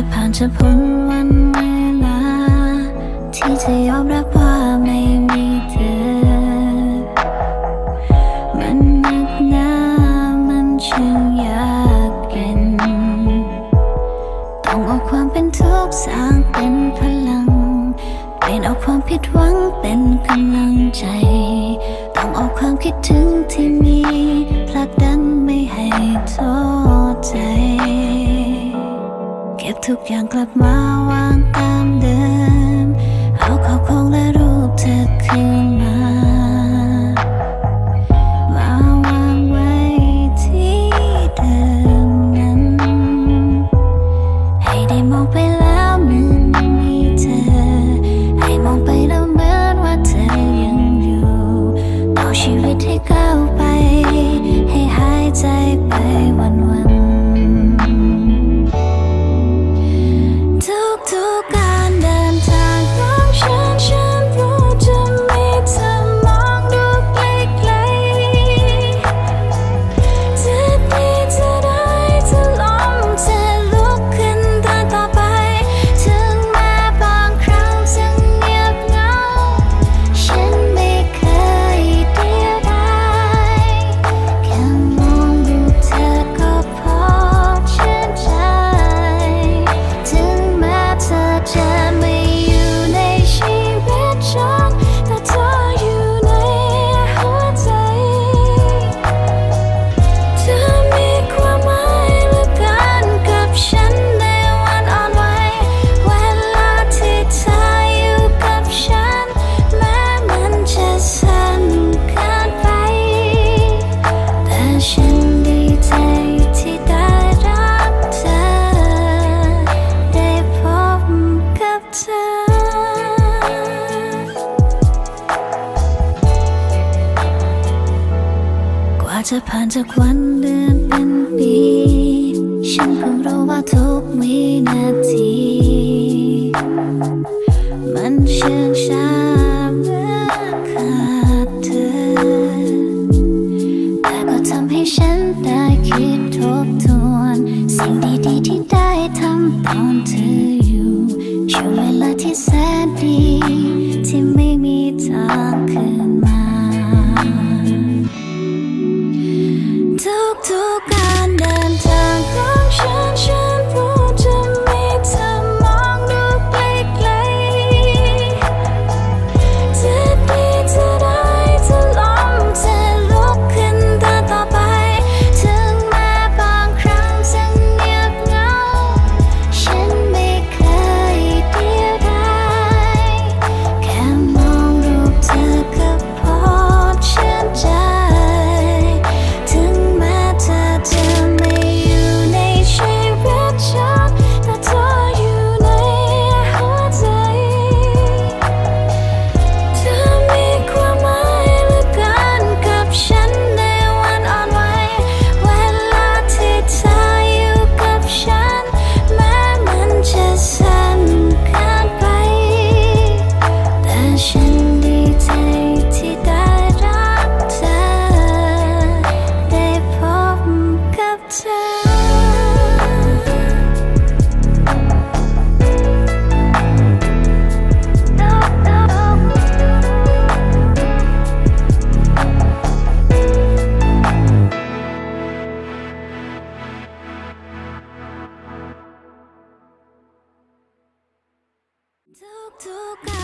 จะผ่านจะพ้นวันเวลา ที่จะยอมรับว่าไม่มีเธอ มันหนักหนามันช่างยากเย็นต้องเอาความเป็นทุกข์สร้างเป็นพลัง เปลี่ยนเอาความผิดหวังเป็นกำลังใจ ต้องเอาความคิดถึงที่มีผลักดันไม่ให้ท้อใจ ก็บทุกอย่างกลับมาวางตามเดิม เอาข้าวของและรูปเธอคืนมามาวางไว้ที่เดิมนั้น ให้ได้มองไปแล้วเหมือนมีเธอ ให้มองไปแล้วเหมือนว่าเธอยังอยู่ ต่อชีวิตให้ก้าวไป จะผ่านจากวันเดือนเป็นปี ฉันเพิ่งรู้ว่าทุกวินาที มันเชื่องช้าเมื่อขาดเธอ แต่ก็ทำให้ฉันได้คิดทบทวน สิ่งดีๆที่ได้ทำตอนเธออยู่ช่วงเวลาที่แสนดี ที่ไม่มีทางคืนมา ทุกๆกา Talk, talk, talk.